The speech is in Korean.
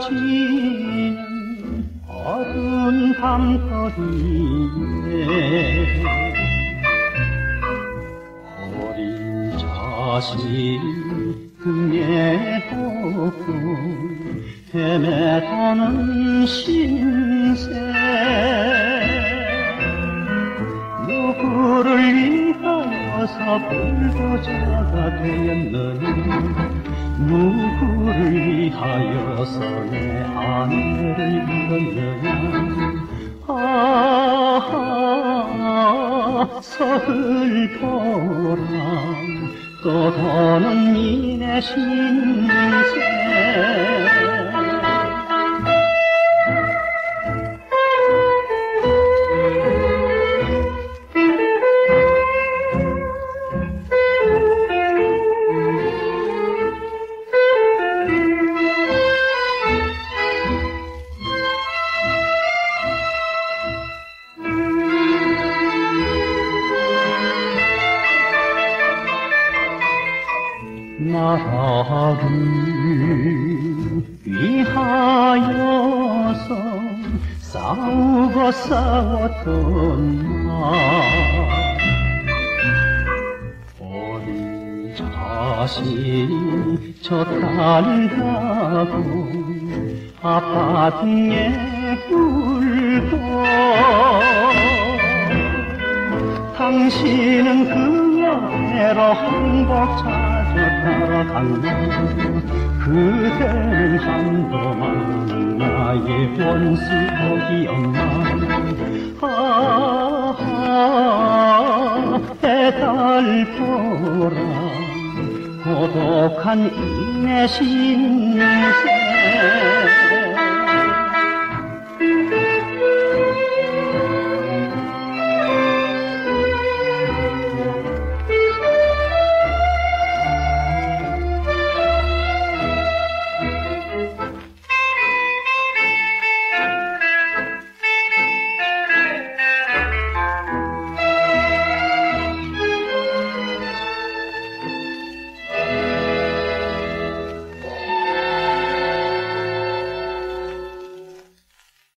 멀어지는 어두운 밤거리에 어린 자식 등에 업고 헤매도는 신세 누구를 위하여서 불도자가 되었느냐 하여서 내 아내를 잃었느냐 아 서글퍼라 또 도는 미내 신세 나를 위하여서 싸우고 싸웠던 나. 어린 자식 저 딸하고 아빠 등에 울고 당신은 그녀대로 행복 찾아가갔나 그대는 한동안 나의 원수복이었나 아 배달보라 고독한 인내 신세